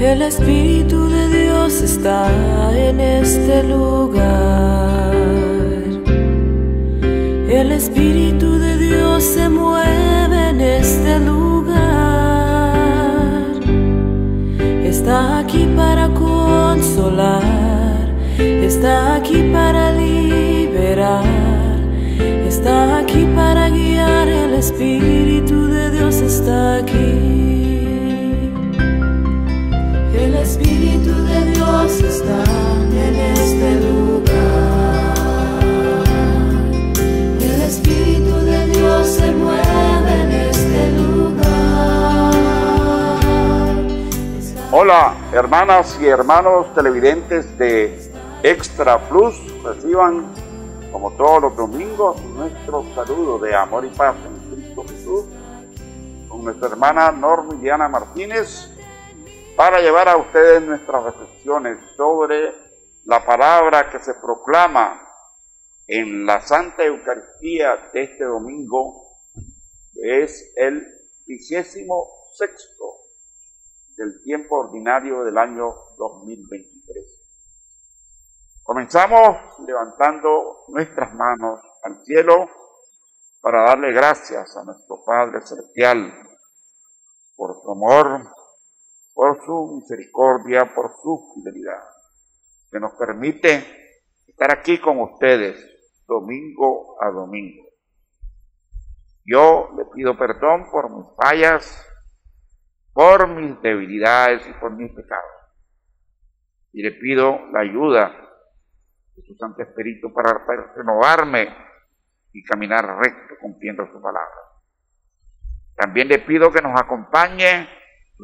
El Espíritu de Dios está en este lugar. El Espíritu de Dios se mueve en este lugar. Está aquí para consolar. Está aquí para liberar. Está aquí para guiar. El Espíritu de Dios está aquí. Hola, hermanas y hermanos televidentes de Extra Plus, reciban como todos los domingos nuestro saludo de amor y paz en Cristo Jesús. Con nuestra hermana Norma Diana Martínez para llevar a ustedes nuestras reflexiones sobre la palabra que se proclama en la Santa Eucaristía de este domingo, que es el vigésimo sexto del tiempo ordinario del año 2023. Comenzamos levantando nuestras manos al cielo para darle gracias a nuestro Padre Celestial por su amor, por su misericordia, por su fidelidad, que nos permite estar aquí con ustedes domingo a domingo. Yo le pido perdón por mis fallas, por mis debilidades y por mis pecados. Y le pido la ayuda de su Santo Espíritu para renovarme y caminar recto cumpliendo su palabra. También le pido que nos acompañe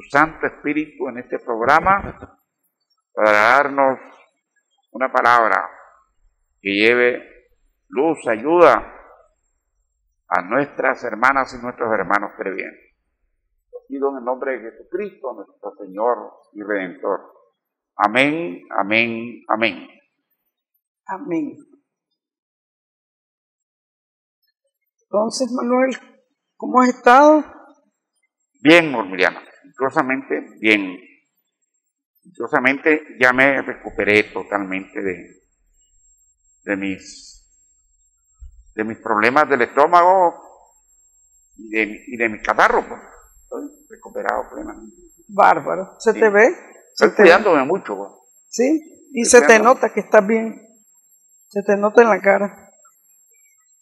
su Santo Espíritu en este programa para darnos una palabra que lleve luz, ayuda a nuestras hermanas y nuestros hermanos creyentes. Lo pido en el nombre de Jesucristo, nuestro Señor y Redentor. Amén, amén, amén. Amén. Entonces, Manuel, ¿cómo has estado? Bien, Miriam. Dichosamente, bien. Dichosamente ya me recuperé totalmente de, de mis de mis problemas del estómago y de, y de mi catarro. Pues. Estoy recuperado plenamente. Bárbaro. ¿Se te ve? ¿Se Estoy cuidándome mucho. Pues. Sí, y se te nota que estás bien. Se te nota en la cara.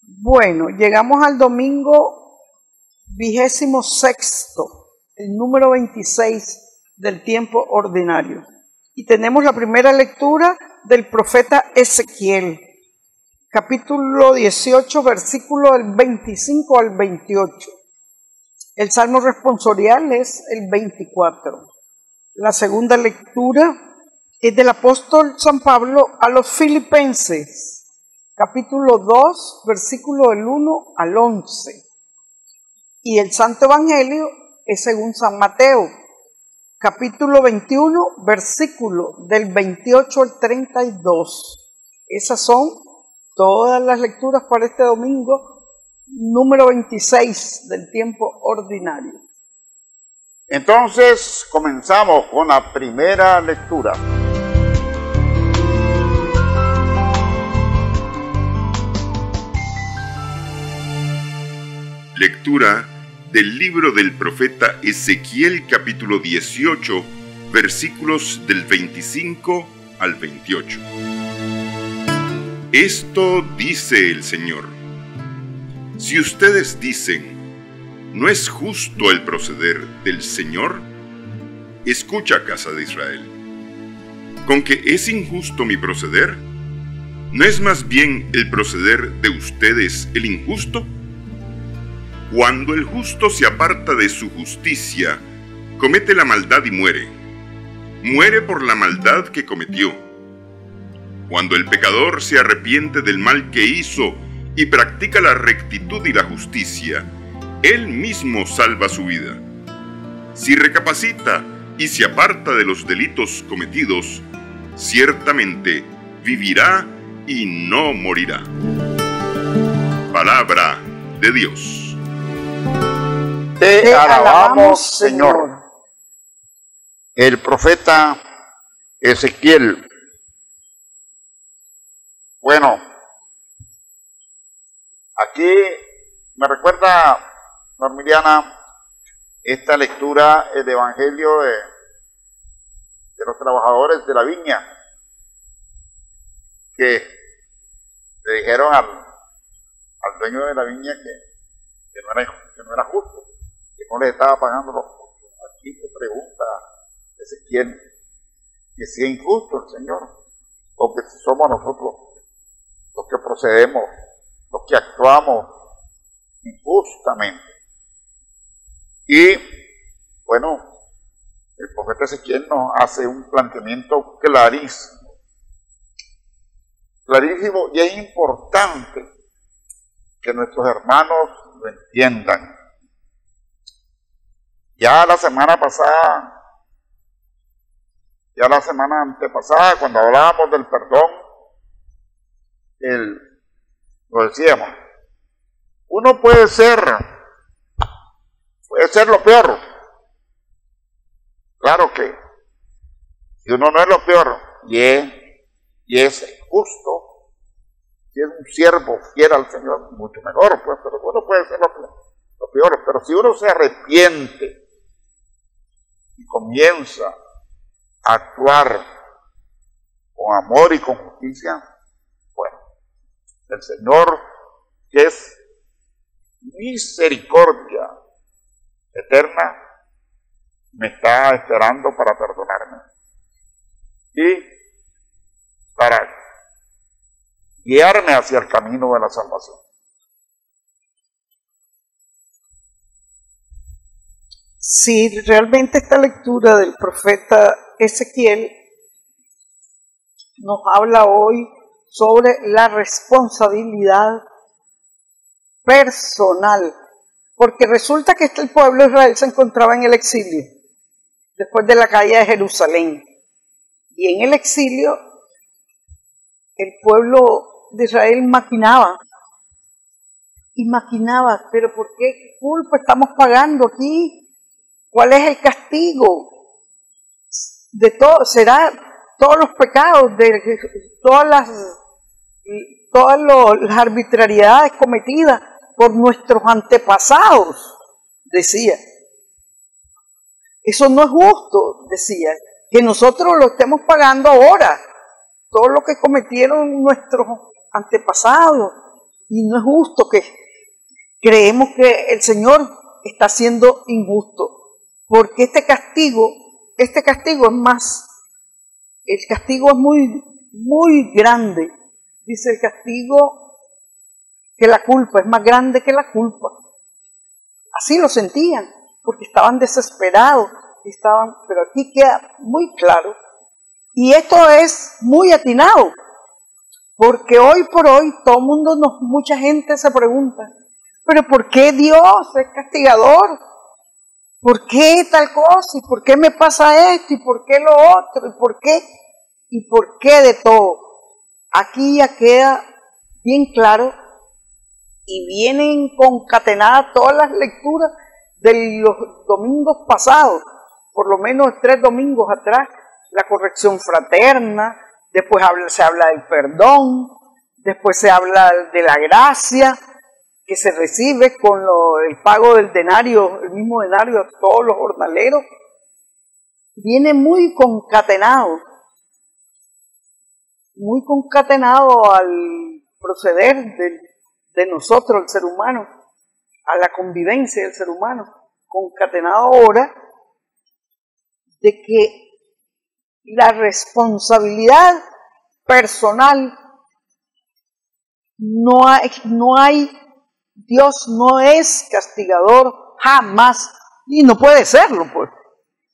Bueno, llegamos al domingo vigésimo sexto el número 26 del tiempo ordinario. Y tenemos la primera lectura del profeta Ezequiel, capítulo 18, versículo del 25 al 28. El salmo responsorial es el 24. La segunda lectura es del apóstol San Pablo a los filipenses, capítulo 2, versículo del 1 al 11. Y el Santo Evangelio es según San Mateo, capítulo 21, versículo del 28 al 32. Esas son todas las lecturas para este domingo, número 26 del tiempo ordinario. Entonces comenzamos con la primera lectura. Lectura del libro del profeta Ezequiel capítulo 18 versículos del 25 al 28. Esto dice el Señor. Si ustedes dicen, ¿no es justo el proceder del Señor? Escucha, casa de Israel. ¿Con que es injusto mi proceder? ¿No es más bien el proceder de ustedes el injusto? Cuando el justo se aparta de su justicia, comete la maldad y muere. Muere por la maldad que cometió. Cuando el pecador se arrepiente del mal que hizo y practica la rectitud y la justicia, él mismo salva su vida. Si recapacita y se aparta de los delitos cometidos, ciertamente vivirá y no morirá. Palabra de Dios. Te, alabamos, Señor. el profeta Ezequiel. Bueno, aquí me recuerda, Normiliana, esta lectura del Evangelio de, de los trabajadores de la viña, que le dijeron al, al dueño de la viña que, que, no era, que no era justo, no le estaba pagando los costos. Aquí te pregunta Ezequiel que si es injusto el Señor, o que si somos nosotros los que procedemos, los que actuamos injustamente. Y bueno, el profeta Ezequiel nos hace un planteamiento clarísimo, clarísimo y es importante que nuestros hermanos lo entiendan. Ya la semana pasada, ya la semana antepasada, cuando hablábamos del perdón, el, lo decíamos, uno puede ser, puede ser lo peor. Claro que si uno no es lo peor y es, y es justo, si es un siervo fiel al Señor, mucho mejor, pues, pero uno puede ser lo lo peor. Pero si uno se arrepiente y comienza a actuar con amor y con justicia, bueno, el Señor que es misericordia eterna, me está esperando para perdonarme y para guiarme hacia el camino de la salvación. Si realmente esta lectura del profeta Ezequiel nos habla hoy sobre la responsabilidad personal, porque resulta que este, el pueblo de Israel se encontraba en el exilio después de la caída de Jerusalén. Y en el exilio el pueblo de Israel maquinaba y maquinaba, pero ¿por qué culpa estamos pagando aquí? ¿Cuál es el castigo? De todo, será todos los pecados, de todas las, todas las arbitrariedades cometidas por nuestros antepasados, decía. Eso no es justo, decía, que nosotros lo estemos pagando ahora, todo lo que cometieron nuestros antepasados. Y no es justo que creemos que el Señor está siendo injusto, porque este castigo, este castigo es más, el castigo es muy, muy grande. Dice el castigo que la culpa es más grande que la culpa. Así lo sentían porque estaban desesperados, estaban, pero aquí queda muy claro. Y esto es muy atinado, porque hoy por hoy todo mundo, nos, mucha gente se pregunta, pero ¿por qué Dios es castigador? ¿Por qué tal cosa? ¿Y por qué me pasa esto? ¿Y por qué lo otro? ¿Y por qué? ¿Y por qué de todo? Aquí ya queda bien claro y vienen concatenadas todas las lecturas de los domingos pasados, por lo menos tres domingos atrás, la corrección fraterna, después se habla del perdón, después se habla de la gracia que se recibe con el pago del denario, el mismo denario a todos los jornaleros. Viene muy concatenado, muy concatenado al proceder de nosotros, el ser humano, a la convivencia del ser humano, concatenado ahora de que la responsabilidad personal no hay, no hay, Dios no es castigador jamás, y no puede serlo, pues,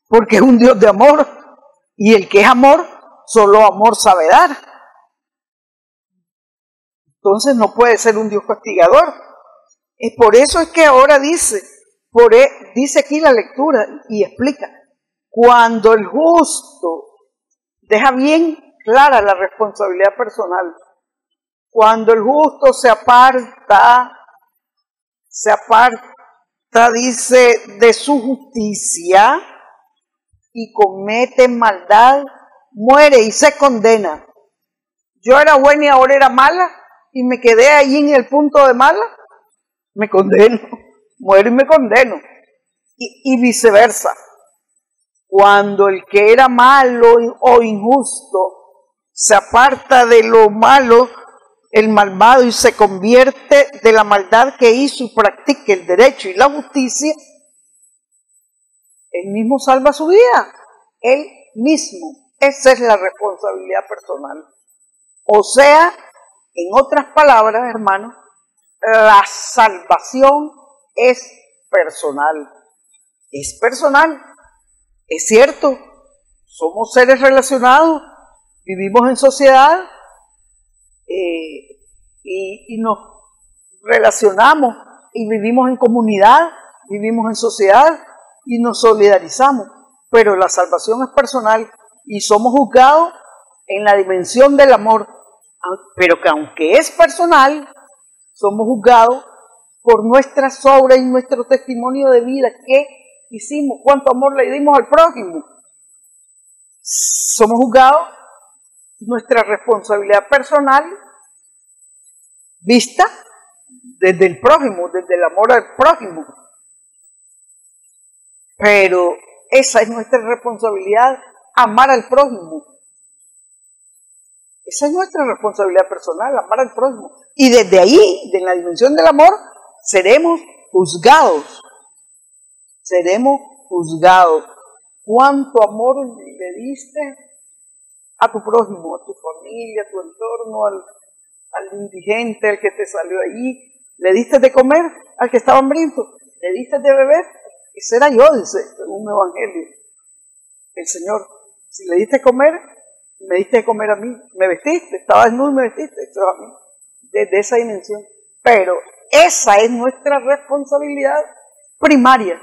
porque es un Dios de amor, y el que es amor, solo amor sabe dar. Entonces no puede ser un Dios castigador. Y por eso es que ahora dice, por, e, dice aquí la lectura y explica, cuando el justo deja bien clara la responsabilidad personal, cuando el justo se aparta, se aparta, dice, de su justicia, y comete maldad, muere y se condena. Yo era buena y ahora era mala y me quedé ahí en el punto de mala, me condeno, muero y me condeno. Y, y viceversa. Cuando el que era malo o injusto se aparta de lo malo, el malvado y se convierte de la maldad que hizo y practica el derecho y la justicia, él mismo salva su vida, él mismo. Esa es la responsabilidad personal. O sea, en otras palabras, hermanos, la salvación es personal. Es personal. Es cierto, somos seres relacionados, vivimos en sociedad eh, y, y nos relacionamos y vivimos en comunidad, vivimos en sociedad y nos solidarizamos. Pero la salvación es personal y somos juzgados en la dimensión del amor, pero que aunque es personal, somos juzgados por nuestra obras y nuestro testimonio de vida que hicimos, cuánto amor le dimos al prójimo. Somos juzgados nuestra responsabilidad personal vista desde el prójimo, desde el amor al prójimo. Pero esa es nuestra responsabilidad, amar al prójimo. Esa es nuestra responsabilidad personal, amar al prójimo. Y desde ahí, de la dimensión del amor, seremos juzgados. Seremos juzgados. ¿Cuánto amor le diste a tu prójimo, a tu familia, a tu entorno, al, al indigente, al que te salió allí? ¿Le diste de comer al que estaba hambriento? ¿Le diste de beber? Ese era yo, dice un evangelio. El Señor, si le diste comer, me diste comer a mí, me vestiste, estaba desnudo y me vestiste, eso a mí, desde esa dimensión. Pero esa es nuestra responsabilidad primaria.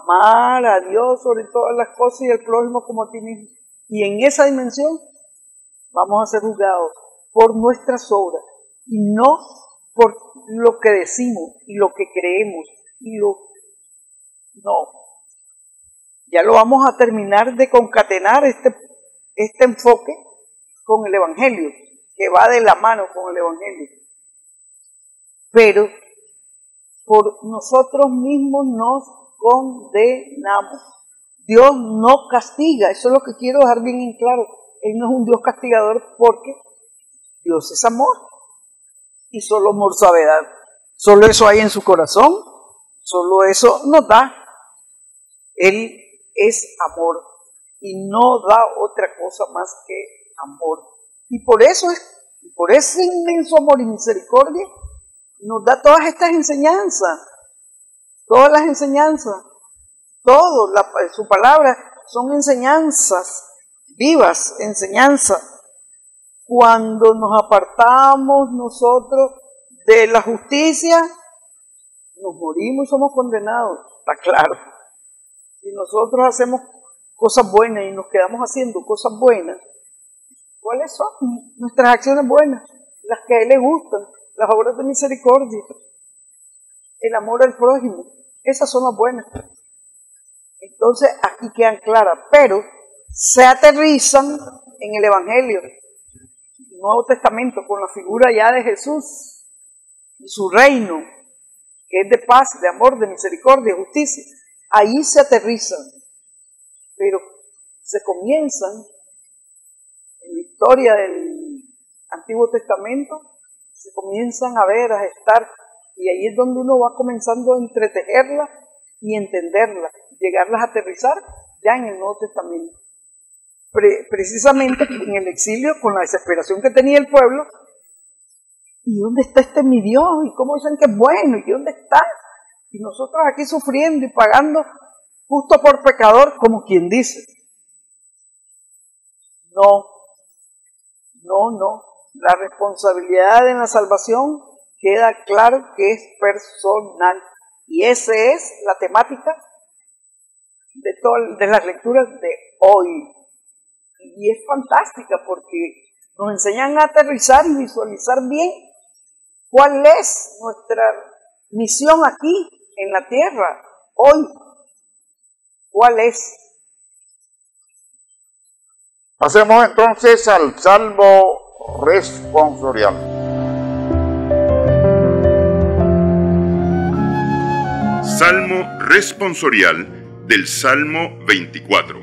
Amar a Dios sobre todas las cosas y al prójimo como a ti mismo. Y en esa dimensión vamos a ser juzgados por nuestras obras y no por lo que decimos y lo que creemos y lo no. Ya lo vamos a terminar de concatenar este, este enfoque con el Evangelio, que va de la mano con el Evangelio. Pero por nosotros mismos nos condenamos. Dios no castiga, eso es lo que quiero dejar bien en claro. Él no es un Dios castigador porque Dios es amor. Y solo amor sabe dar. Solo eso hay en su corazón, solo eso nos da. Él es amor. Y no da otra cosa más que amor. Y por eso es, por ese inmenso amor y misericordia, nos da todas estas enseñanzas, todas las enseñanzas, todo, su palabra son enseñanzas, vivas enseñanzas. Cuando nos apartamos nosotros de la justicia, nos morimos y somos condenados, está claro. Si nosotros hacemos cosas buenas y nos quedamos haciendo cosas buenas, ¿cuáles son nuestras acciones buenas? Las que a Él le gustan, las obras de misericordia, el amor al prójimo, esas son las buenas. Entonces aquí quedan claras, pero se aterrizan en el Evangelio, el Nuevo Testamento, con la figura ya de Jesús y su reino, que es de paz, de amor, de misericordia, justicia. Ahí se aterrizan, pero se comienzan en la historia del Antiguo Testamento, se comienzan a ver, a estar, y ahí es donde uno va comenzando a entretejerla y entenderla, llegarlas a aterrizar ya en el Nuevo Testamento. precisamente en el exilio, con la desesperación que tenía el pueblo, ¿y dónde está este mi Dios? ¿Y cómo dicen que es bueno? ¿Y dónde está? Y nosotros aquí sufriendo y pagando justo por pecador, como quien dice. No, no, no. La responsabilidad en la salvación queda claro que es personal. Y esa es la temática de, todas de las lecturas de hoy. Y es fantástica porque nos enseñan a aterrizar y visualizar bien cuál es nuestra misión aquí en la tierra, hoy, ¿cuál es? Pasemos entonces al Salmo responsorial. Salmo responsorial del Salmo 24.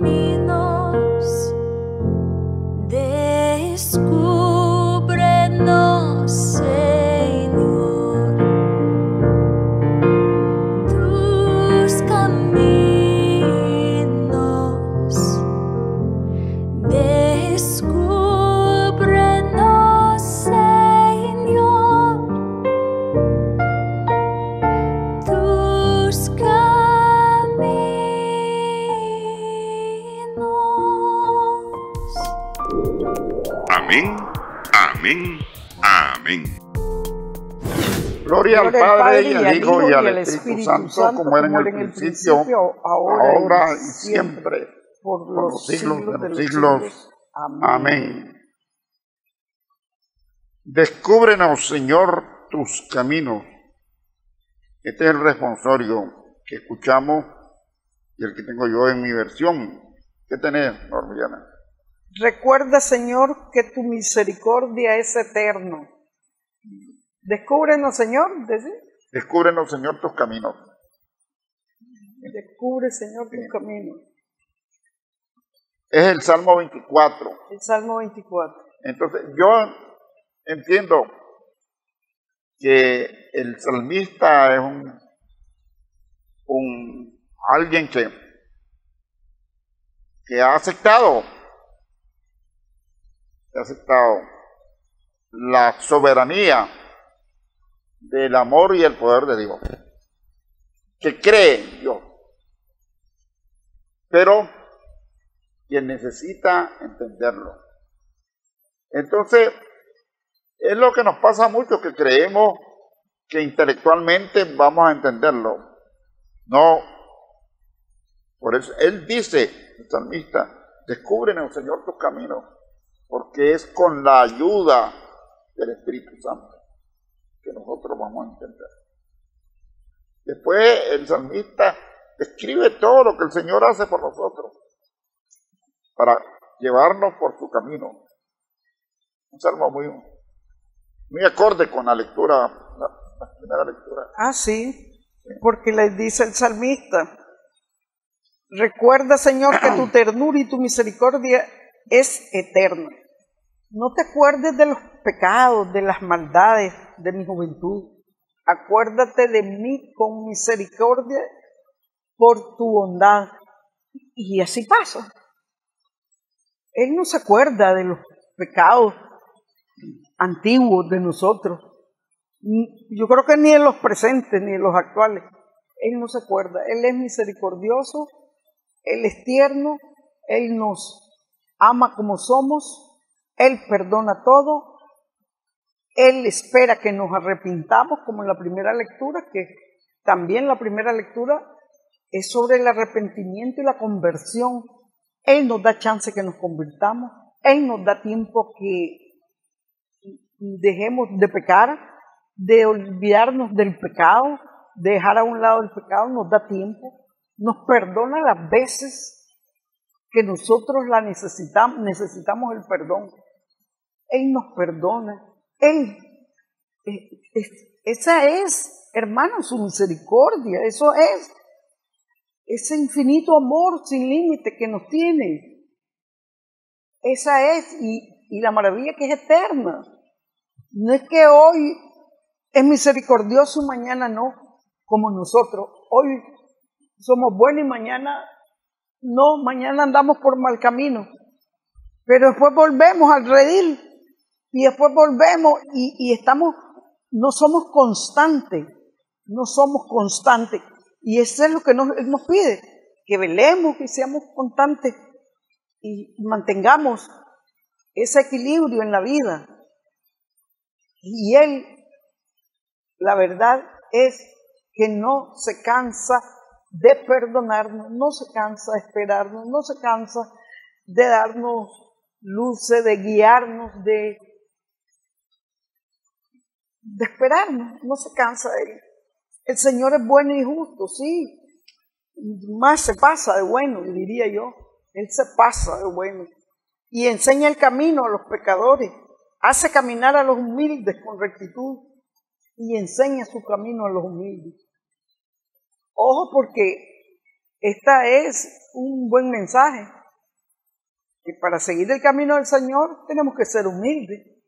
Gloria, y al Espíritu, Santo, como era en el principio, ahora, y siempre, por los, siglos de los siglos. Amén. Descúbrenos, Señor, tus caminos. Este es el responsorio que escuchamos y el que tengo yo en mi versión. ¿Qué tenés, Normiana? Recuerda, Señor, que tu misericordia es eterno. Descúbrenos, Señor. Descúbrenos, Señor, tus caminos. Descubre, Señor, tus caminos. Es el Salmo 24. El Salmo 24. Entonces, yo entiendo que el salmista es un, un alguien que, que ha aceptado, ha aceptado la soberanía del amor y el poder de Dios, que cree en Dios, pero quien necesita entenderlo. Entonces, es lo que nos pasa mucho, que creemos que intelectualmente vamos a entenderlo. No. Por eso Él dice, el salmista, descubren el Señor tus caminos, porque es con la ayuda del Espíritu Santo que nosotros vamos a entender. Después el salmista describe todo lo que el Señor hace por nosotros para llevarnos por su camino. Un salmo muy, muy acorde con la lectura, la, primera lectura. Ah, sí, porque le dice el salmista, recuerda Señor que tu ternura y tu misericordia es eterna. No te acuerdes de los pecados, de las maldades de mi juventud. Acuérdate de mí con misericordia por tu bondad. Y así pasa. Él no se acuerda de los pecados antiguos de nosotros. Yo creo que ni en los presentes ni en los actuales. Él no se acuerda. Él es misericordioso, Él es tierno, Él nos ama como somos, Él perdona todo, Él espera que nos arrepintamos, como en la primera lectura, que también la primera lectura es sobre el arrepentimiento y la conversión él nos da chance que nos convirtamos. Él nos da tiempo que dejemos de pecar, de olvidarnos del pecado, de dejar a un lado el pecado, nos da tiempo. Nos perdona las veces que nosotros la necesitamos, necesitamos el perdón. Él nos perdona. Él, esa es, hermano, su misericordia, eso es ese infinito amor sin límite que nos tiene. Esa es, y, la maravilla que es eterna. No es que hoy es misericordioso mañana no, como nosotros. Hoy somos buenos y mañana no, mañana andamos por mal camino. Pero después volvemos al redil y después volvemos y, estamos, no somos constantes, no somos constantes. Y eso es lo que nos, Él nos pide, que velemos, que seamos constantes y mantengamos ese equilibrio en la vida. Y Él, la verdad es que no se cansa de perdonarnos, no se cansa de esperarnos, no se cansa de darnos luces, de guiarnos, de, de esperarnos, no se cansa de él. El Señor es bueno y justo, sí. Más se pasa de bueno, diría yo. Él se pasa de bueno. Y enseña el camino a los pecadores. Hace caminar a los humildes con rectitud. Y enseña su camino a los humildes. Ojo porque esta es un buen mensaje. Que para seguir el camino del Señor tenemos que ser humildes.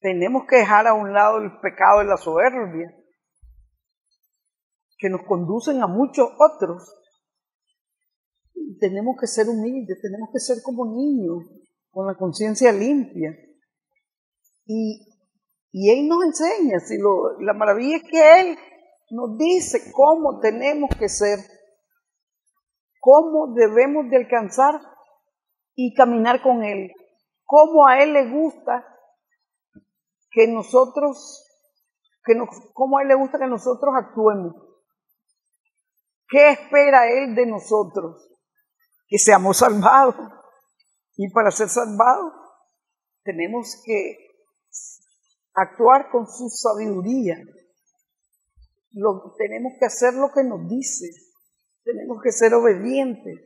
Tenemos que dejar a un lado el pecado de la soberbia que nos conducen a muchos otros. tenemos que ser humildes, tenemos que ser como niños, con la conciencia limpia. Y, Él nos enseña, si lo, la maravilla es que Él nos dice cómo tenemos que ser, cómo debemos de alcanzar y caminar con Él, cómo a Él le gusta que nosotros, que nos, cómo a Él le gusta que nosotros actuemos. ¿Qué espera Él de nosotros? Que seamos salvados. Y para ser salvados tenemos que actuar con su sabiduría. Lo, tenemos que hacer lo que nos dice. Tenemos que ser obedientes.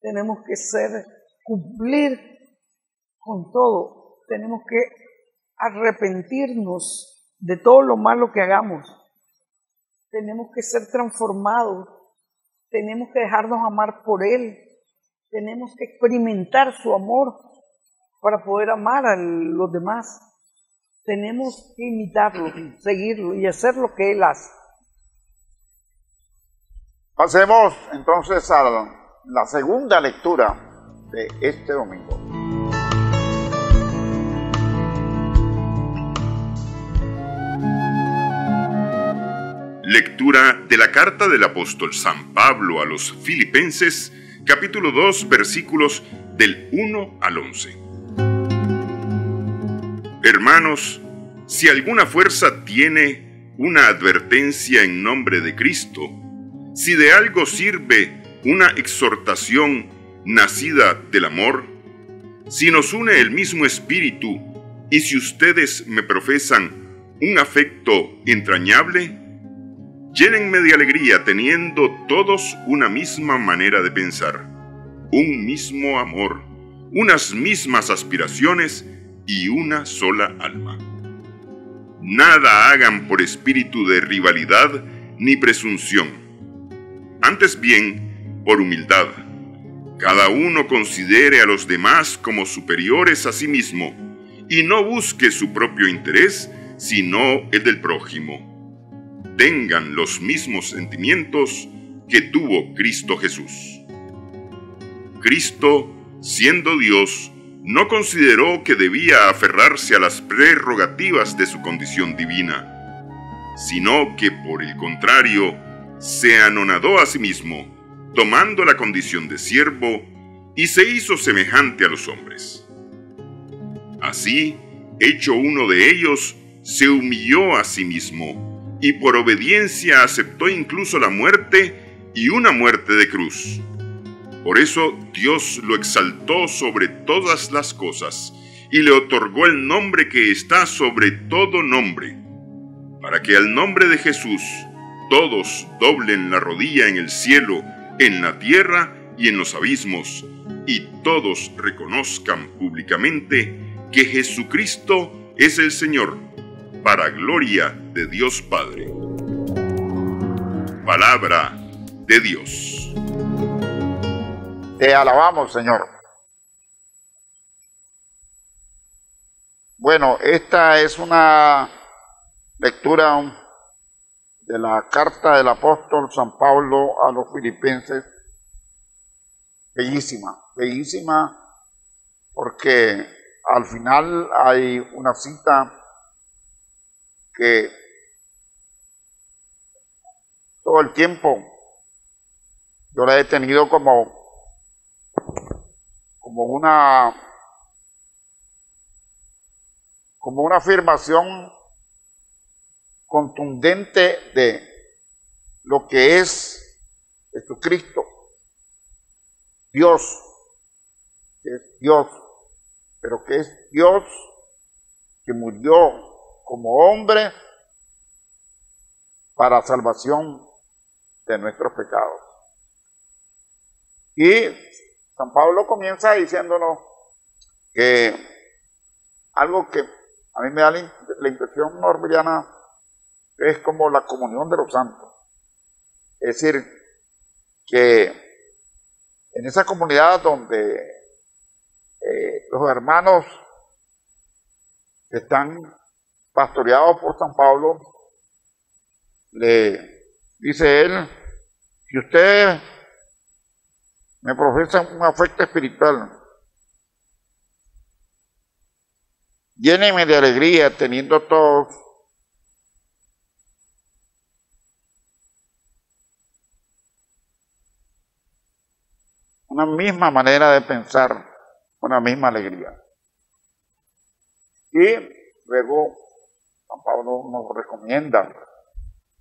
Tenemos que ser cumplir con todo. Tenemos que arrepentirnos de todo lo malo que hagamos. Tenemos que ser transformados. Tenemos que dejarnos amar por Él. Tenemos que experimentar su amor para poder amar a los demás. Tenemos que imitarlo, seguirlo y hacer lo que Él hace. Pasemos entonces a la segunda lectura de este domingo. Lectura de la carta del apóstol San Pablo a los Filipenses, capítulo 2, versículos del 1 al 11. Hermanos, si alguna fuerza tiene una advertencia en nombre de Cristo, si de algo sirve una exhortación nacida del amor, si nos une el mismo espíritu y si ustedes me profesan un afecto entrañable, llénenme de alegría teniendo todos una misma manera de pensar, un mismo amor, unas mismas aspiraciones y una sola alma. Nada hagan por espíritu de rivalidad ni presunción antes bien, por humildad, cada uno considere a los demás como superiores a sí mismo y no busque su propio interés, sino el del prójimo. Tengan los mismos sentimientos que tuvo Cristo Jesús. Cristo, siendo Dios, no consideró que debía aferrarse a las prerrogativas de su condición divina, sino que por el contrario, se anonadó a sí mismo, tomando la condición de siervo, y se hizo semejante a los hombres. Así, hecho uno de ellos, se humilló a sí mismo, y por obediencia aceptó incluso la muerte y una muerte de cruz. Por eso Dios lo exaltó sobre todas las cosas, y le otorgó el nombre que está sobre todo nombre, para que al nombre de Jesús todos doblen la rodilla en el cielo, en la tierra y en los abismos, y todos reconozcan públicamente que Jesucristo es el Señor, para gloria de Dios Padre. Palabra de Dios. Te alabamos, Señor. Bueno, esta es una lectura de la carta del apóstol San Pablo a los filipenses, bellísima, bellísima, porque al final hay una cita que todo el tiempo. Yo la he tenido como, como una como una afirmación contundente de lo que es Jesucristo, Dios, que es Dios, pero que es Dios que murió como hombre para salvación de nuestros pecados. Y San Pablo comienza diciéndonos que algo que a mí me da la, impresión norbriana es como la comunión de los santos. Es decir, que en esa comunidad donde eh, los hermanos están pastoreados por San Pablo, le dice él, si ustedes me profesan un afecto espiritual, llénenme de alegría teniendo todos una misma manera de pensar, una misma alegría. Y luego San Pablo nos recomienda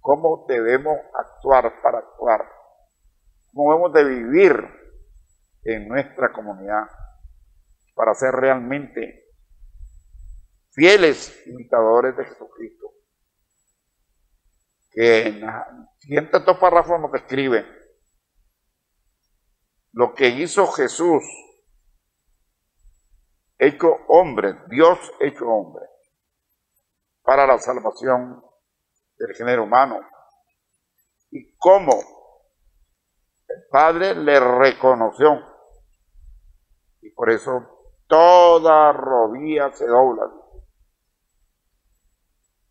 cómo debemos actuar para actuar, cómo debemos de vivir en nuestra comunidad para ser realmente fieles imitadores de Jesucristo. Que en los siguientes dos párrafos nos describe lo que hizo Jesús hecho hombre, Dios hecho hombre, para la salvación del género humano. Y cómo el Padre le reconoció. Y por eso toda rodilla se dobla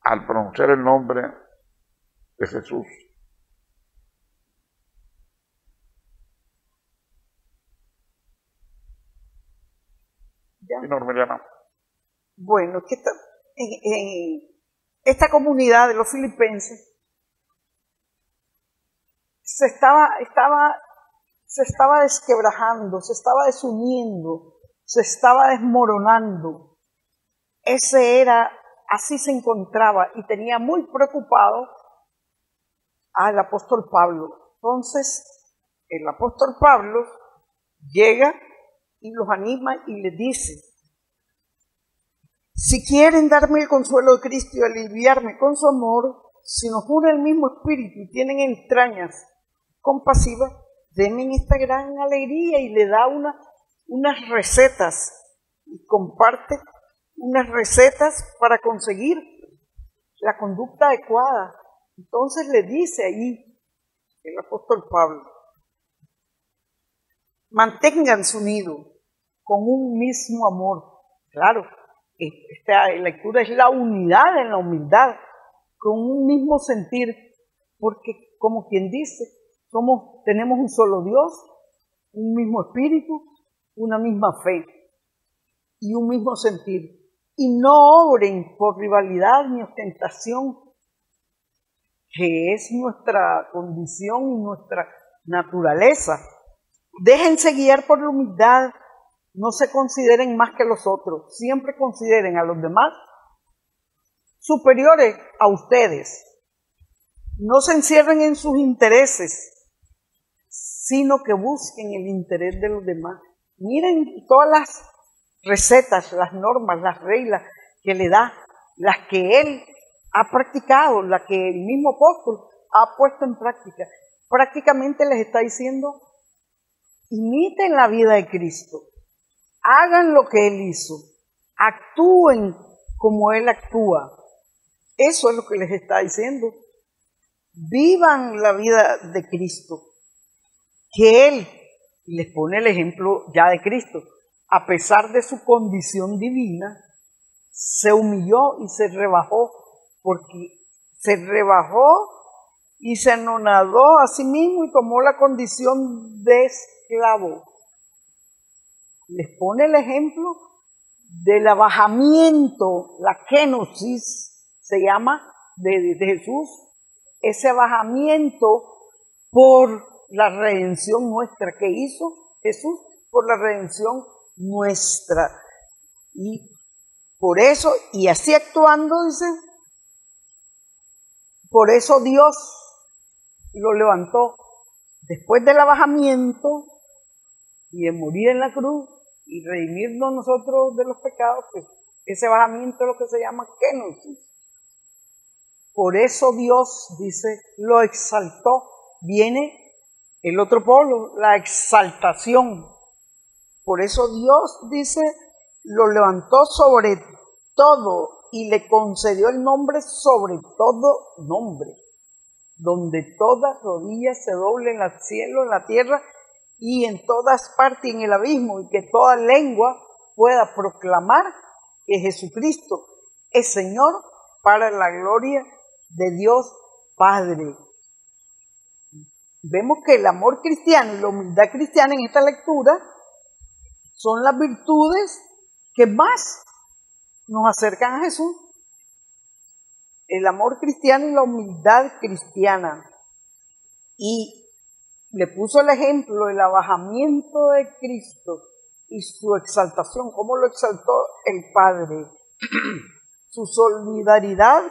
al pronunciar el nombre de Jesús. Bueno, que esta, esta comunidad de los filipenses se estaba, estaba, se estaba desquebrajando, se estaba desuniendo, se estaba desmoronando. Ese era, así se encontraba y tenía muy preocupado al apóstol Pablo. Entonces, el apóstol Pablo llega y los anima y les dice, si quieren darme el consuelo de Cristo y aliviarme con su amor, si nos une el mismo espíritu y tienen entrañas compasivas, denme esta gran alegría y le da una, unas recetas y comparte unas recetas para conseguir la conducta adecuada. Entonces le dice ahí el apóstol Pablo, manténganse unidos con un mismo amor. Claro, esta lectura es la unidad en la humildad, con un mismo sentir, porque como quien dice, somos, tenemos un solo Dios, un mismo espíritu, una misma fe y un mismo sentir. Y no obren por rivalidad ni ostentación, que es nuestra condición y nuestra naturaleza. Déjense guiar por la humildad no se consideren más que los otros, siempre consideren a los demás superiores a ustedes. No se encierren en sus intereses, sino que busquen el interés de los demás. Miren todas las recetas, las normas, las reglas que le da, las que él ha practicado, las que el mismo apóstol ha puesto en práctica. Prácticamente les está diciendo, imiten la vida de Cristo hagan lo que Él hizo, actúen como Él actúa. Eso es lo que les está diciendo. Vivan la vida de Cristo, que Él les pone el ejemplo ya de Cristo. A pesar de su condición divina, se humilló y se rebajó, porque se rebajó y se anonadó a sí mismo y tomó la condición de esclavo les pone el ejemplo del abajamiento, la kenosis se llama, de, Jesús, ese bajamiento por la redención nuestra que hizo Jesús, por la redención nuestra. Y por eso, y así actuando, dice, por eso Dios lo levantó. Después del abajamiento y de morir en la cruz, y redimirnos nosotros de los pecados, pues ese bajamiento es lo que se llama kenosis. Por eso Dios, dice, lo exaltó. Viene el otro polo, la exaltación. Por eso Dios, dice, lo levantó sobre todo y le concedió el nombre sobre todo nombre, donde toda rodilla se doble en el cielo, en la tierra y en todas partes en el abismo y que toda lengua pueda proclamar que Jesucristo es Señor para la gloria de Dios Padre. Vemos que el amor cristiano y la humildad cristiana en esta lectura son las virtudes que más nos acercan a Jesús. El amor cristiano y la humildad cristiana. Y le puso el ejemplo el abajamiento de Cristo y su exaltación, cómo lo exaltó el Padre, su solidaridad,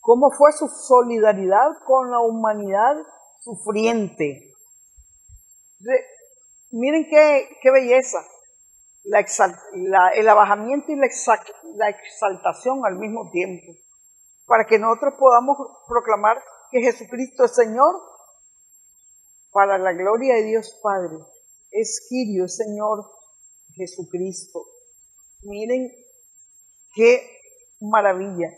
cómo fue su solidaridad con la humanidad sufriente. miren qué, belleza, el abajamiento y la exaltación al mismo tiempo, para que nosotros podamos proclamar que Jesucristo es Señor para la gloria de Dios Padre. es Kirio, Señor Jesucristo. Miren qué maravilla.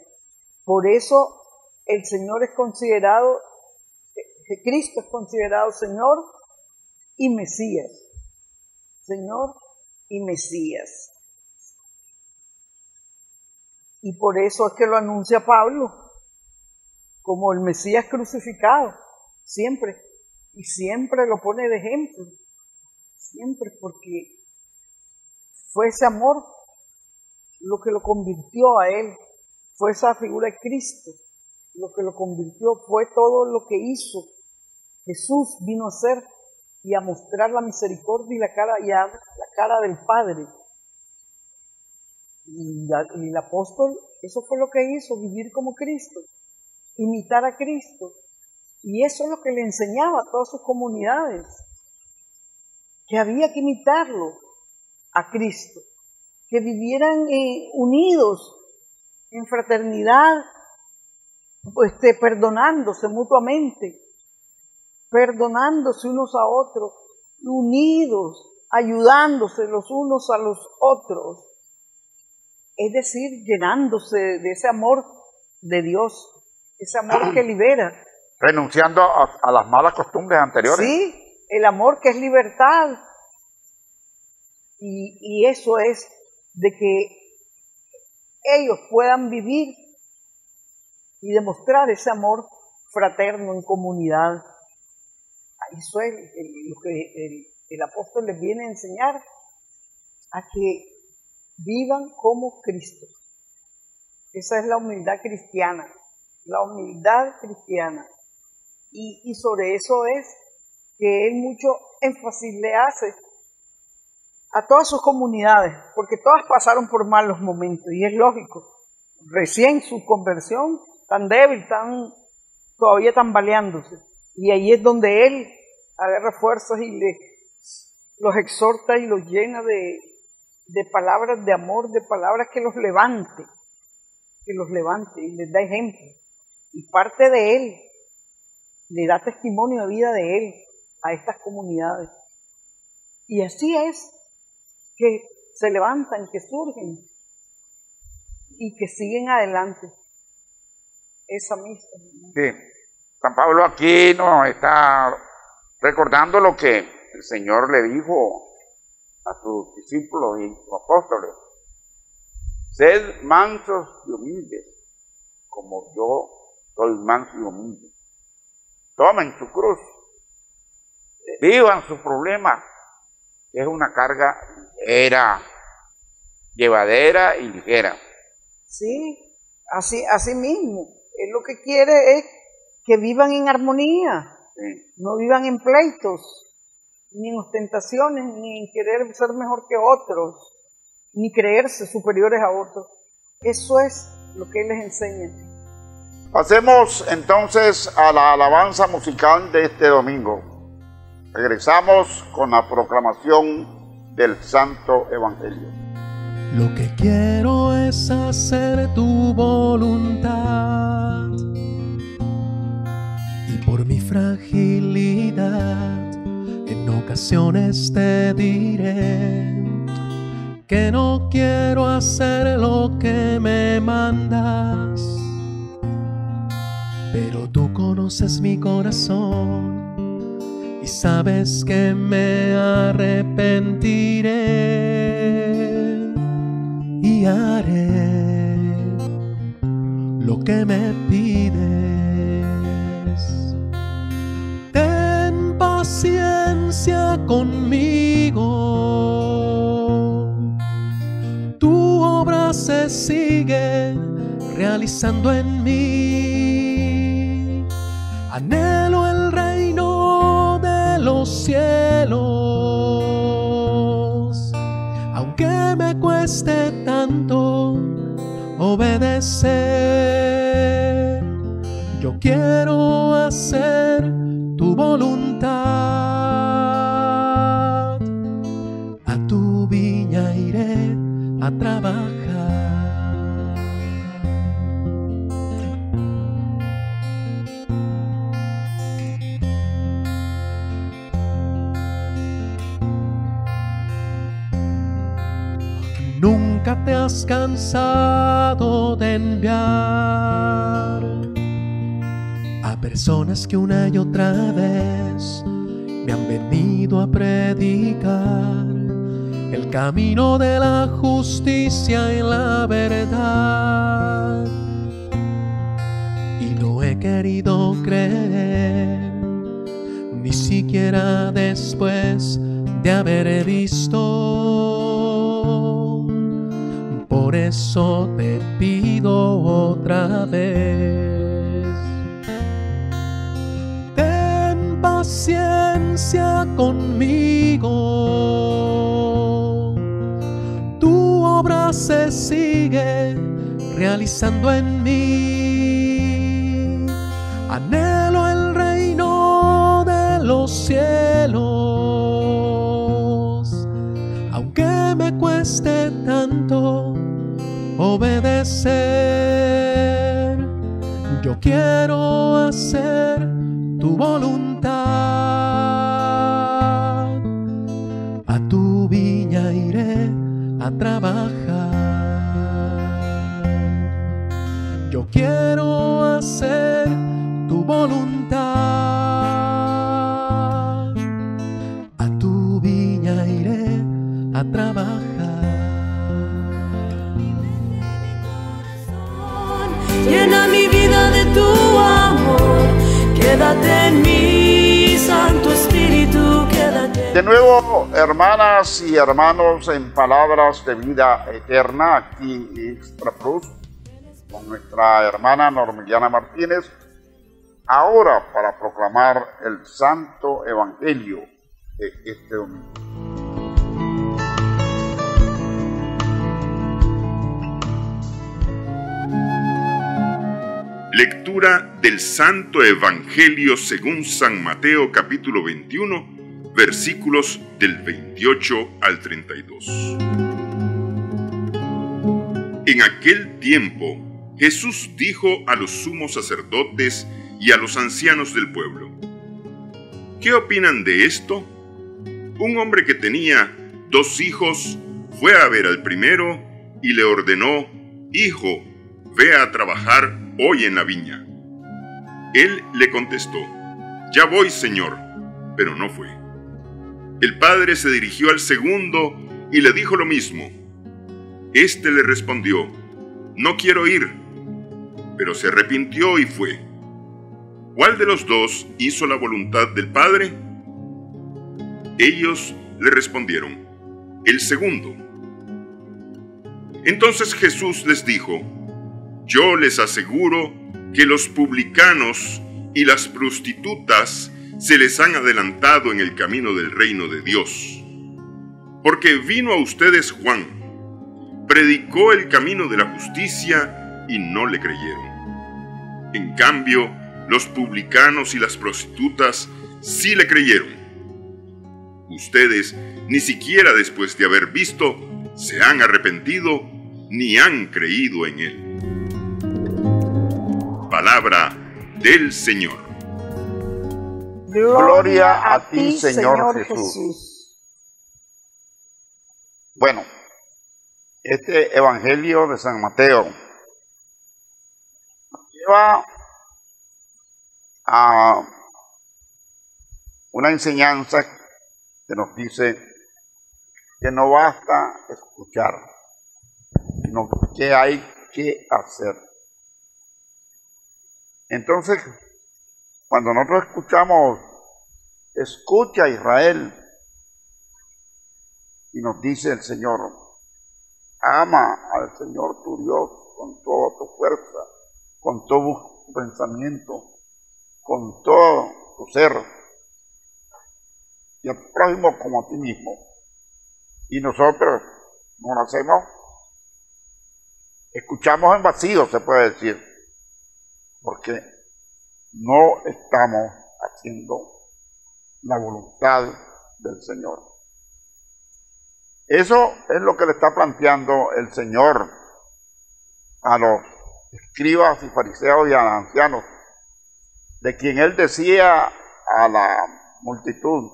Por eso el Señor es considerado, Cristo es considerado Señor y Mesías. Señor y Mesías. Y por eso es que lo anuncia Pablo como el Mesías crucificado, siempre. Y siempre lo pone de ejemplo. Siempre porque fue ese amor lo que lo convirtió a él. Fue esa figura de Cristo lo que lo convirtió. Fue todo lo que hizo. Jesús vino a ser y a mostrar la misericordia y la cara, y la cara del Padre. Y, y el apóstol, eso fue lo que hizo, vivir como Cristo, imitar a Cristo. Y eso es lo que le enseñaba a todas sus comunidades, que había que imitarlo a Cristo, que vivieran eh, unidos en fraternidad, este, perdonándose mutuamente, perdonándose unos a otros, unidos, ayudándose los unos a los otros, es decir, llenándose de ese amor de Dios, ese amor que libera. Renunciando a, las malas costumbres anteriores. Sí, el amor que es libertad. Y, y eso es de que ellos puedan vivir y demostrar ese amor fraterno en comunidad. Eso es lo que el, apóstol les viene a enseñar, a que vivan como Cristo. Esa es la humildad cristiana, la humildad cristiana. Y, sobre eso es que él mucho énfasis le hace a todas sus comunidades, porque todas pasaron por malos momentos, y es lógico. Recién su conversión, tan débil, tan todavía tambaleándose. Y ahí es donde él agarra fuerzas y le, los exhorta y los llena de, de palabras de amor, de palabras que los levante, que los levante y les da ejemplo. Y parte de él le da testimonio de vida de él a estas comunidades. Y así es que se levantan, que surgen y que siguen adelante. Esa misma. Sí. San Pablo aquí nos está recordando lo que el Señor le dijo a sus discípulos y sus apóstoles. Sed mansos y humildes, como yo soy manso y humilde. Tomen su cruz, vivan su problema, es una carga era llevadera y ligera. Sí, así, así mismo. Él lo que quiere es que vivan en armonía, no vivan en pleitos, ni en ostentaciones, ni en querer ser mejor que otros, ni creerse superiores a otros. Eso es lo que Él les enseña. Pasemos entonces a la alabanza musical de este domingo. Regresamos con la proclamación del Santo Evangelio. Lo que quiero es hacer tu voluntad y por mi fragilidad en ocasiones te diré que no quiero hacer lo que me mandas, pero tú conoces mi corazón y sabes que me arrepentiré y haré lo que me pides. paciencia conmigo. Tu obra se sigue realizando en mí. Anhelo el reino de los cielos, aunque me cueste tanto obedecer. Yo quiero hacer tu voluntad. A tu viña iré a trabajar. Cansado de enviar a personas que una y otra vez me han venido a predicar el camino de la justicia y la verdad. Y no he querido creer, ni siquiera después de haber visto. Eso te pido otra vez. Ten paciencia conmigo. Tu obra se sigue realizando en mí. Anhelo el reino de los cielos, obedecer. Yo quiero hacer tu voluntad. A tu viña iré a trabajar. Yo quiero hacer De nuevo, hermanas y hermanos, en palabras de vida eterna, aquí en Extra Plus, con nuestra hermana Normiliana Martínez, ahora para proclamar el Santo Evangelio de este domingo. Lectura del Santo Evangelio según San Mateo capítulo 21, versículos del 28 al 32. En aquel tiempo Jesús dijo a los sumos sacerdotes y a los ancianos del pueblo, ¿qué opinan de esto? Un hombre que tenía dos hijos fue a ver al primero y le ordenó, Hijo, ve a trabajar hoy en la viña. Él le contestó, Ya voy, Señor, pero no fue. El padre se dirigió al segundo y le dijo lo mismo. Este le respondió, No quiero ir, pero se arrepintió y fue. ¿Cuál de los dos hizo la voluntad del padre? Ellos le respondieron, El segundo. Entonces Jesús les dijo, Yo les aseguro que los publicanos y las prostitutas se les han adelantado en el camino del reino de Dios. Porque vino a ustedes Juan, predicó el camino de la justicia y no le creyeron. En cambio, los publicanos y las prostitutas sí le creyeron. Ustedes, ni siquiera después de haber visto, se han arrepentido ni han creído en él. Palabra del Señor. Gloria a ti, Señor Jesús. Bueno, este Evangelio de San Mateo lleva a una enseñanza que nos dice que no basta escuchar, sino que hay que hacer. Entonces, cuando nosotros escuchamos, escucha Israel, y nos dice el Señor, ama al Señor tu Dios con toda tu fuerza, con todo tu pensamiento, con todo tu ser, y al prójimo como a ti mismo. Y nosotros no lo hacemos, escuchamos en vacío, se puede decir, porque no estamos haciendo la voluntad del Señor. Eso es lo que le está planteando el Señor a los escribas y fariseos y a los ancianos, de quien él decía a la multitud,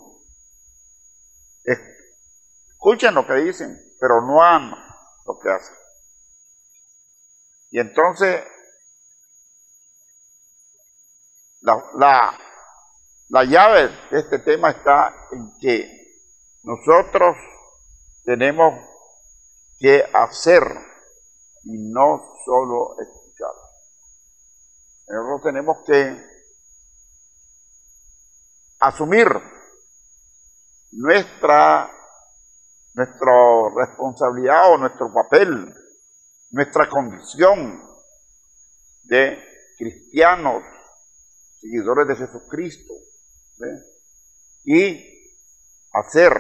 escuchen lo que dicen, pero no han lo que hace. Y entonces, la, la, la llave de este tema está en que nosotros tenemos que hacer y no solo escuchar. Nosotros tenemos que asumir nuestra, nuestra responsabilidad o nuestro papel, nuestra condición de cristianos, seguidores de Jesucristo, y hacer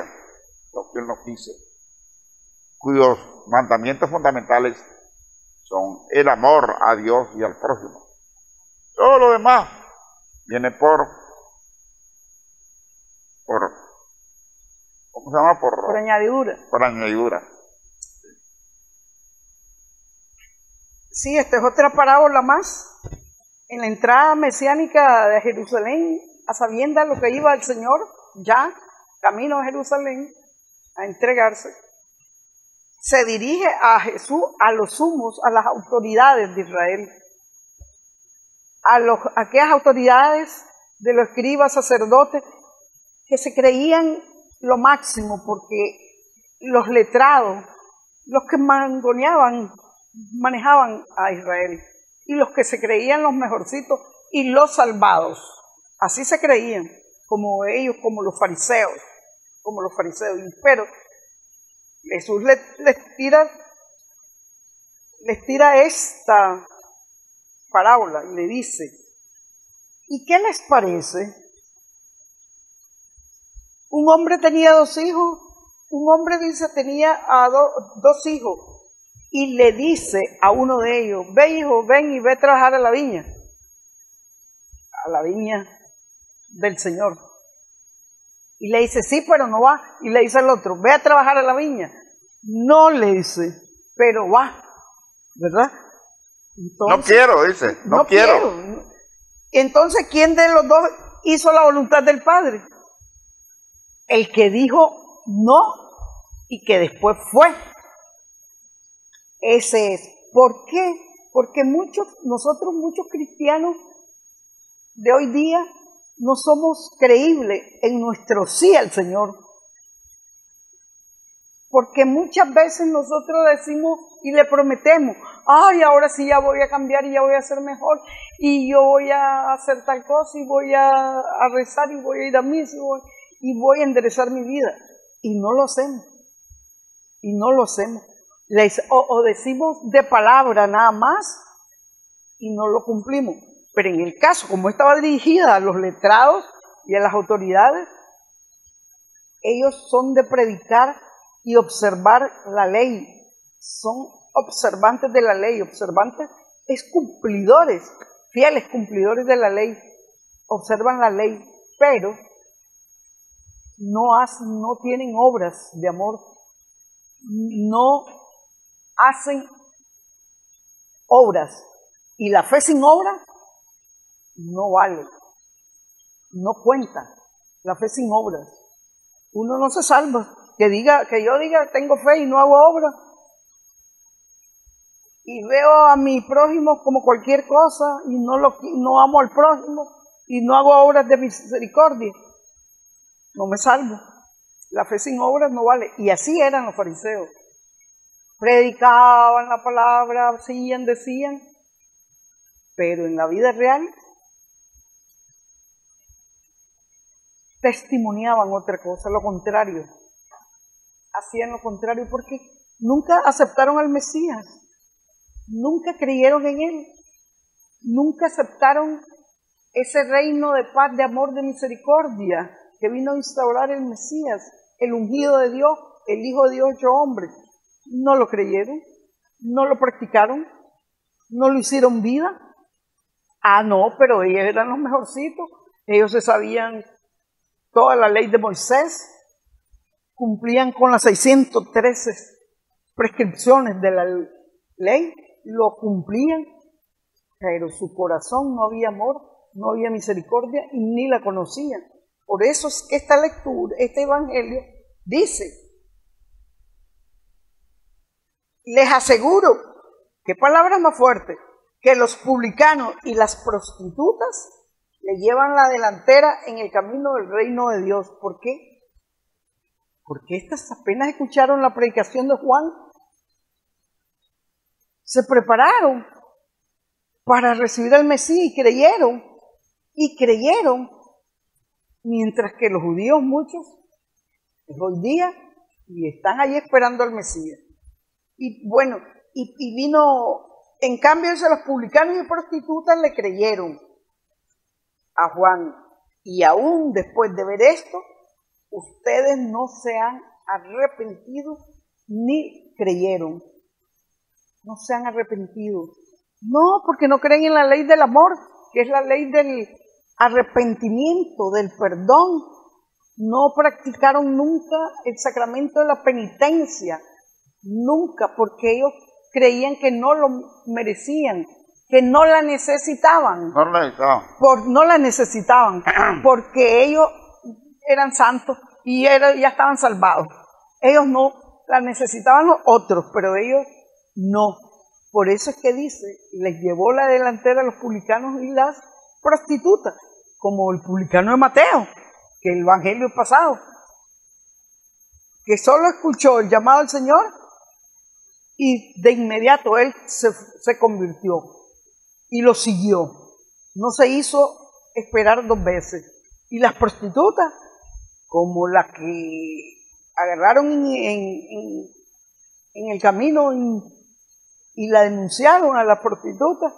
lo que Él nos dice, cuyos mandamientos fundamentales son el amor a Dios y al prójimo. Todo lo demás viene por, por ¿cómo se llama? Por, Por añadidura. por añadidura. Sí, esta es otra parábola más. En la entrada mesiánica de Jerusalén, a sabiendas lo que iba el Señor, ya camino a Jerusalén a entregarse, se dirige a Jesús, a los sumos, a las autoridades de Israel, a, los, a aquellas autoridades de los escribas, sacerdotes, que se creían lo máximo porque los letrados, los que mangoneaban, manejaban a Israel, y los que se creían los mejorcitos y los salvados, así se creían, como ellos, como los fariseos, como los fariseos, pero Jesús les, tira, les tira esta parábola y le dice, ¿y qué les parece? Un hombre tenía dos hijos, un hombre dice tenía a do- dos hijos y le dice a uno de ellos, ve hijo, ven y ve a trabajar a la viña, a la viña del Señor. Y le dice, sí, pero no va. Y le dice al otro, ve a trabajar a la viña. No le dice, pero va, ¿verdad? No quiero, dice, no, quiero. Entonces, ¿quién de los dos hizo la voluntad del Padre? El que dijo no y que después fue. Ese es. ¿Por qué? Porque muchos, nosotros, muchos cristianos de hoy día, no somos creíbles en nuestro sí al Señor. Porque muchas veces nosotros decimos y le prometemos, ay, ahora sí ya voy a cambiar y ya voy a ser mejor y yo voy a hacer tal cosa y voy a, rezar y voy a ir a misa y voy a enderezar mi vida. Y no lo hacemos. Y no lo hacemos. O, decimos de palabra nada más y no lo cumplimos. Pero en el caso, como estaba dirigida a los letrados y a las autoridades, ellos son de predicar y observar la ley. Son observantes de la ley. Observantes es cumplidores, fieles cumplidores de la ley. Observan la ley, pero no, no tienen obras de amor. No hacen obras. Y la fe sin obra no vale, no cuenta. La fe sin obras. Uno no se salva. Que diga, que yo diga tengo fe y no hago obra. Y veo a mi prójimo como cualquier cosa y no lo no amo al prójimo y no hago obras de misericordia. No me salvo. La fe sin obras no vale. Y así eran los fariseos. Predicaban la palabra, hacían, decían, pero en la vida real testimoniaban otra cosa, lo contrario. Hacían lo contrario porque nunca aceptaron al Mesías, nunca creyeron en Él, nunca aceptaron ese reino de paz, de amor, de misericordia que vino a instaurar el Mesías, el ungido de Dios, el Hijo de Dios hecho hombre. No lo creyeron, no lo practicaron, no lo hicieron vida. Ah, no, pero ellos eran los mejorcitos, ellos se sabían toda la ley de Moisés, cumplían con las 613 prescripciones de la ley, lo cumplían, pero su corazón no había amor, no había misericordia y ni la conocían. Por eso es que esta lectura, este evangelio, dice Les aseguro, qué palabras más fuertes, que los publicanos y las prostitutas le llevan la delantera en el camino del reino de Dios. ¿Por qué? Porque estas apenas escucharon la predicación de Juan, se prepararon para recibir al Mesías y creyeron, y creyeron, mientras que los judíos muchos, hoy día, y están allí esperando al Mesías. Y bueno, y, vino, en cambio, los publicanos y prostitutas le creyeron a Juan. Y aún después de ver esto, ustedes no se han arrepentido ni creyeron. No se han arrepentido. No, porque no creen en la ley del amor, que es la ley del arrepentimiento, del perdón. No practicaron nunca el sacramento de la penitencia, nunca, porque ellos creían que no lo merecían, que no la necesitaban. No la necesitaban. Por, no la necesitaban, porque ellos eran santos y ya estaban salvados. Ellos no la necesitaban los otros, pero ellos no. Por eso es que dice, les llevó la delantera a los publicanos y las prostitutas, como el publicano de Mateo, que el evangelio pasado, que solo escuchó el llamado del Señor y de inmediato él se, se convirtió y lo siguió. No se hizo esperar dos veces. Y las prostitutas, como las que agarraron en, el camino y, la denunciaron a la prostituta,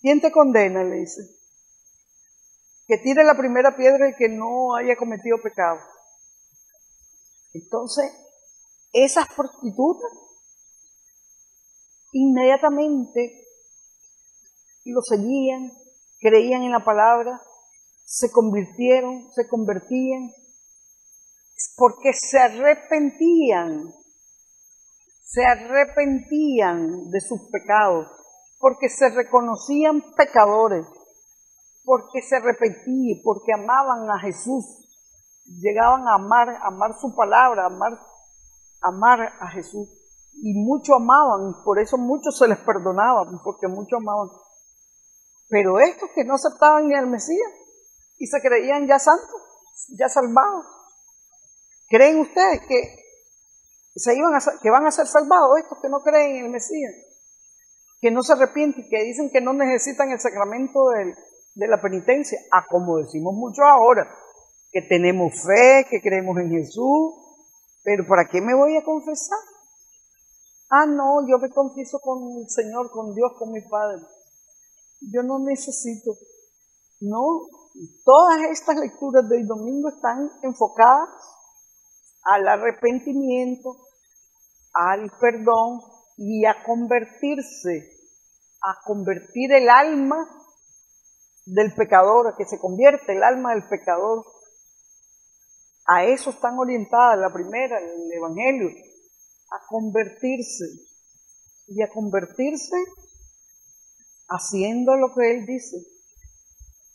¿quién te condena? Le dice. Que tire la primera piedra y que no haya cometido pecado. Entonces, esas prostitutas inmediatamente lo seguían, creían en la palabra, se convirtieron, se convertían, porque se arrepentían, se arrepentían de sus pecados, porque se reconocían pecadores, porque se arrepentían, porque amaban a Jesús, llegaban a amar, amar su palabra, amar, amar a Jesús. Y mucho amaban, por eso muchos se les perdonaban, porque mucho amaban. Pero estos que no aceptaban ni al Mesías y se creían ya santos, ya salvados, ¿creen ustedes que, se iban a, que van a ser salvados estos que no creen en el Mesías? Que no se arrepienten, que dicen que no necesitan el sacramento de la penitencia, a como decimos mucho ahora, que tenemos fe, que creemos en Jesús, pero ¿para qué me voy a confesar? Ah, no, yo me confieso con el Señor, con Dios, con mi Padre yo no necesito. No, todas estas lecturas del domingo están enfocadas al arrepentimiento, al perdón y a convertirse, a convertir el alma del pecador, a que se convierte el alma del pecador. A eso están orientadas la primera, el Evangelio, a convertirse. Y a convertirse haciendo lo que Él dice,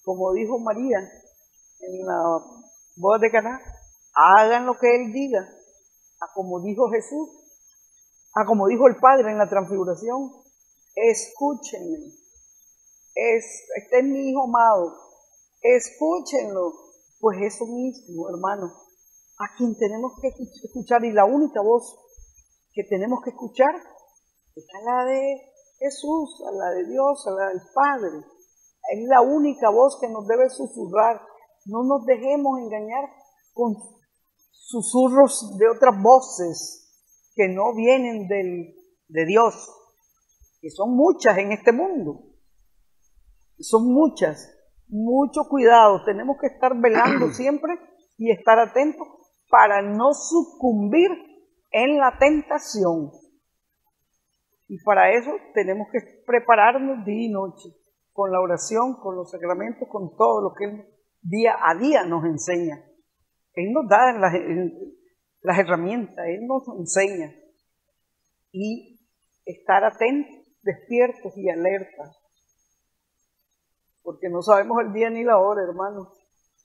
como dijo María en la voz de Caná, hagan lo que Él diga, a como dijo Jesús, a como dijo el Padre en la transfiguración, escúchenme, es, este es mi Hijo amado, escúchenlo, pues eso mismo, hermano, a quien tenemos que escuchar y la única voz que tenemos que escuchar es la de Jesús, a la de Dios, a la del Padre. Es la única voz que nos debe susurrar. No nos dejemos engañar con susurros de otras voces que no vienen del, de Dios, que son muchas en este mundo. Son muchas. Mucho cuidado. Tenemos que estar velando siempre y estar atentos para no sucumbir en la tentación. Y para eso tenemos que prepararnos día y noche, con la oración, con los sacramentos, con todo lo que Él día a día nos enseña. Él nos da las, herramientas, Él nos enseña. Y estar atentos, despiertos y alertas. Porque no sabemos el día ni la hora, hermanos.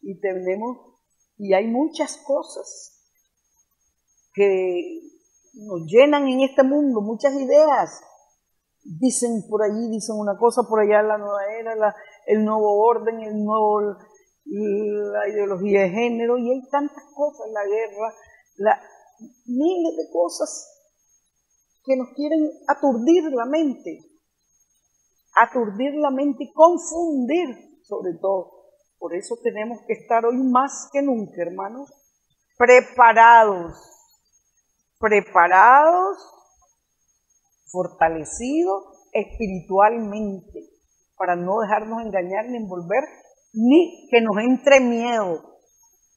Y tenemos, y hay muchas cosas que nos llenan en este mundo muchas ideas. Dicen por allí, dicen una cosa, por allá la nueva era, el nuevo orden, el nuevo, la ideología de género, y hay tantas cosas, la guerra, miles de cosas que nos quieren aturdir la mente, aturdir la mente y confundir sobre todo. Por eso tenemos que estar hoy más que nunca, hermanos, preparados, preparados, fortalecidos espiritualmente, para no dejarnos engañar ni envolver, ni que nos entre miedo.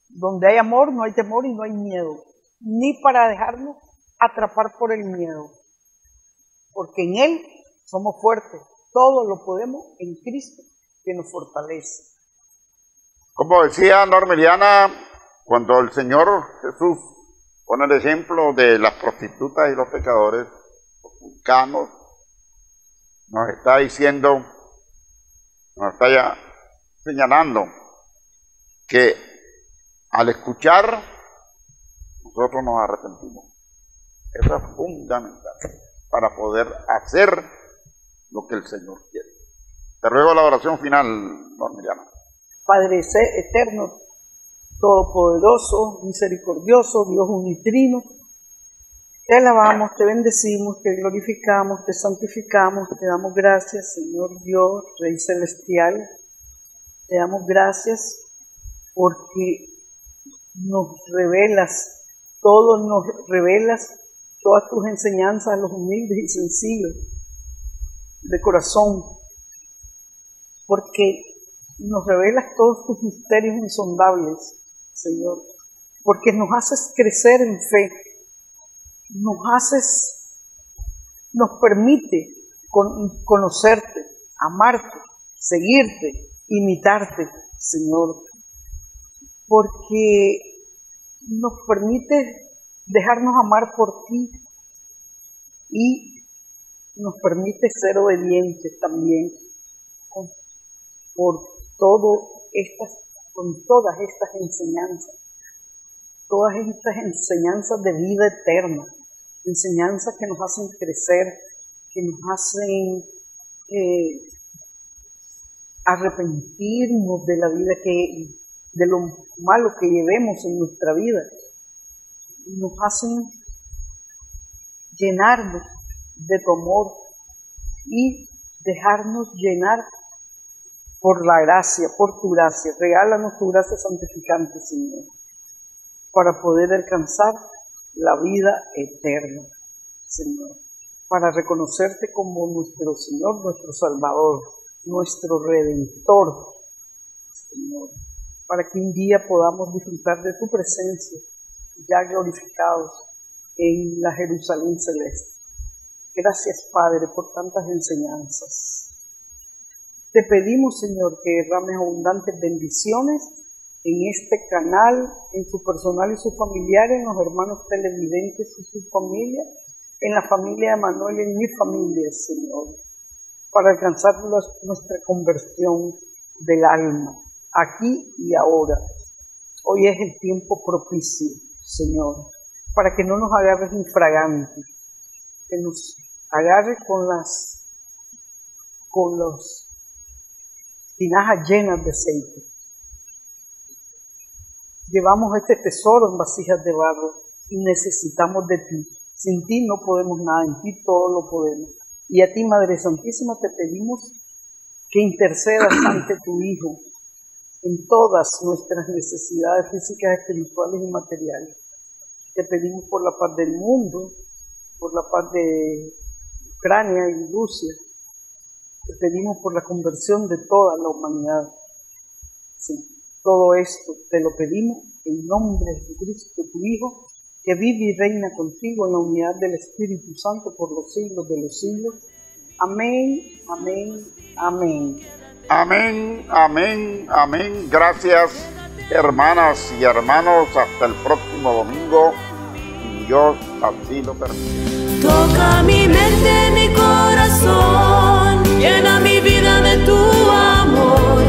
Donde hay amor no hay temor y no hay miedo, ni para dejarnos atrapar por el miedo, porque en Él somos fuertes, todo lo podemos en Cristo que nos fortalece. Como decía Normeliana, cuando el Señor Jesús pone el ejemplo de las prostitutas y los pecadores, los vulcanos, nos está diciendo, nos está ya señalando que al escuchar nosotros nos arrepentimos. Eso es fundamental para poder hacer lo que el Señor quiere. Te ruego la oración final, Normiliana. Padre eterno, todopoderoso, misericordioso, Dios unitrino, te alabamos, te bendecimos, te glorificamos, te santificamos, te damos gracias, Señor Dios, Rey Celestial. Te damos gracias porque nos revelas, todo nos revelas, todas tus enseñanzas a los humildes y sencillos de corazón, porque nos revelas todos tus misterios insondables, Señor, porque nos haces crecer en fe, nos haces, nos permite conocerte, amarte, seguirte, imitarte, Señor, porque nos permite dejarnos amar por ti y nos permite ser obedientes también por todo estas, con todas estas enseñanzas, todas estas enseñanzas de vida eterna, enseñanzas que nos hacen crecer, que nos hacen eh, arrepentirnos de la vida que, de lo malo que llevemos en nuestra vida, nos hacen llenarnos de tu amor y dejarnos llenar por la gracia, por tu gracia. Regálanos tu gracia santificante, Señor, para poder alcanzar la vida eterna, Señor, para reconocerte como nuestro Señor, nuestro Salvador, nuestro Redentor, Señor, para que un día podamos disfrutar de tu presencia, ya glorificados en la Jerusalén celeste. Gracias, Padre, por tantas enseñanzas. Te pedimos, Señor, que derrames abundantes bendiciones en este canal, en su personal y su familiar, en los hermanos televidentes y su familia, en la familia de Manuel y en mi familia, Señor, para alcanzar nuestra conversión del alma, aquí y ahora. Hoy es el tiempo propicio, Señor, para que no nos agarres infragantes, que nos agarre con las con los tinajas llenas de aceite. Llevamos este tesoro en vasijas de barro y necesitamos de ti. Sin ti no podemos nada, en ti todo lo podemos. Y a ti, Madre Santísima, te pedimos que intercedas ante tu Hijo en todas nuestras necesidades físicas, espirituales y materiales. Te pedimos por la paz del mundo, por la paz de Ucrania y Rusia. Te pedimos por la conversión de toda la humanidad. Sí, todo esto te lo pedimos en nombre de Cristo, tu Hijo, que vive y reina contigo en la unidad del Espíritu Santo por los siglos de los siglos. Amén, amén, amén. Amén, amén, amén. Gracias, hermanas y hermanos. Hasta el próximo domingo. Y Dios así lo permite. Toca mi mente, mi corazón, llena mi vida de tu amor.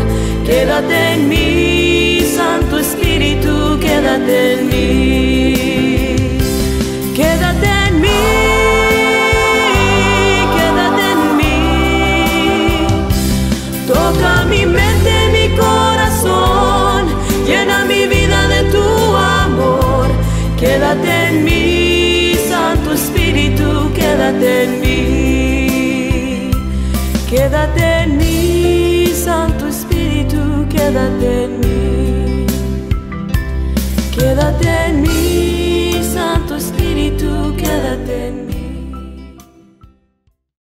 Quédate en mí, Santo Espíritu, quédate en mí. Quédate en mí.